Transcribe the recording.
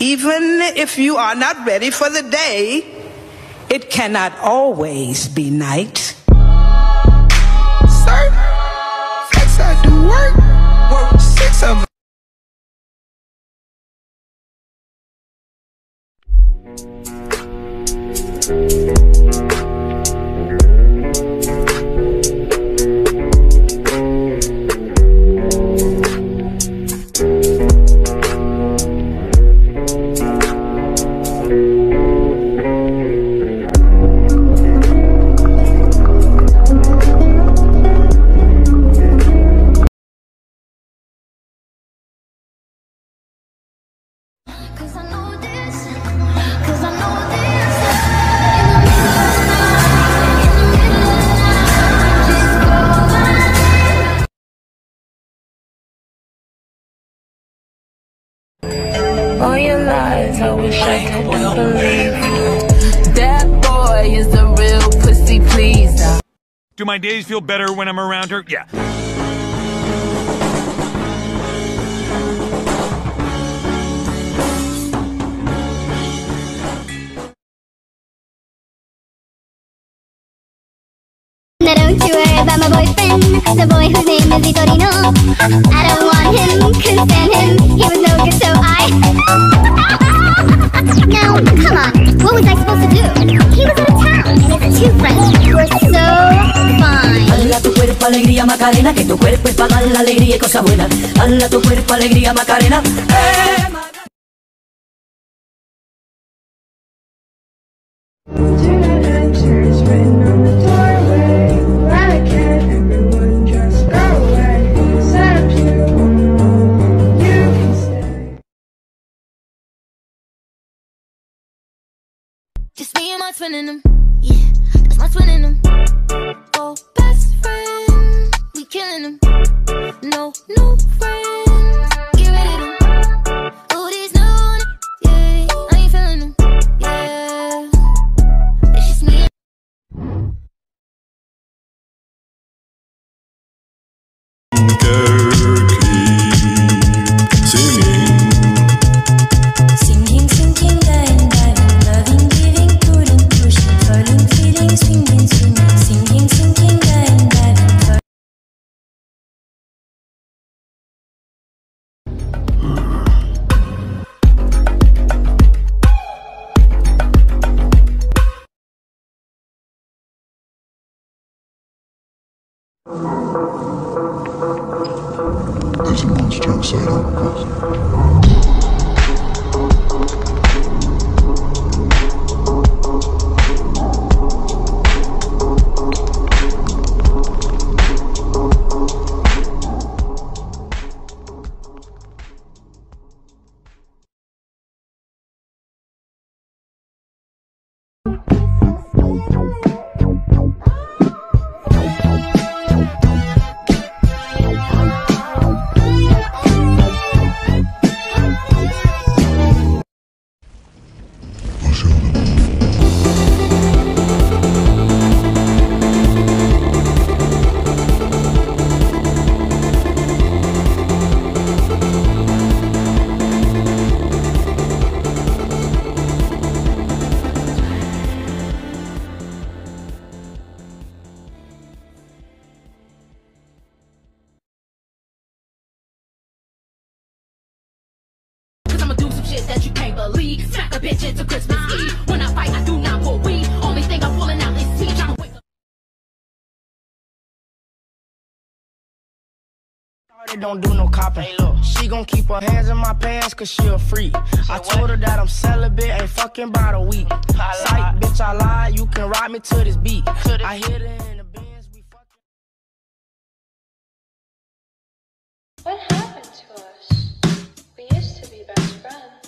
Even if you are not ready for the day, it cannot always be night. Sir, I do work. Work six of Cause All your lies, I wish I could believe you. That boy is a real pussy pleaser. Do my days feel better when I'm around her? Yeah. Now don't you worry about my boyfriend, the boy whose name is Vitorino. I don't want him, couldn't stand him, he was no good, so I. supposed to do? He was out of town, and his two friends were so fine. Hala tu cuerpo alegría Macarena, que tu cuerpo la alegría y. Hala tu cuerpo alegría Macarena. Eh, Just me and my twin in them. Yeah, that's my twin in them. Oh, best friend, we killing them. No, no friends, There's a monster inside of us. I'll I'ma do some shit that you can't believe. Smack a bitch into Christmas Eve. When I fight, I do not pour weed. Only thing I'm pulling out is tea. Tryna wake up. Don't do no copping. She gon' keep her hands in my pants cause she a freak. I told her that I'm celibate, ain't fucking about a week. Psych, bitch, I lied. You can ride me to this beat. I hit her friends.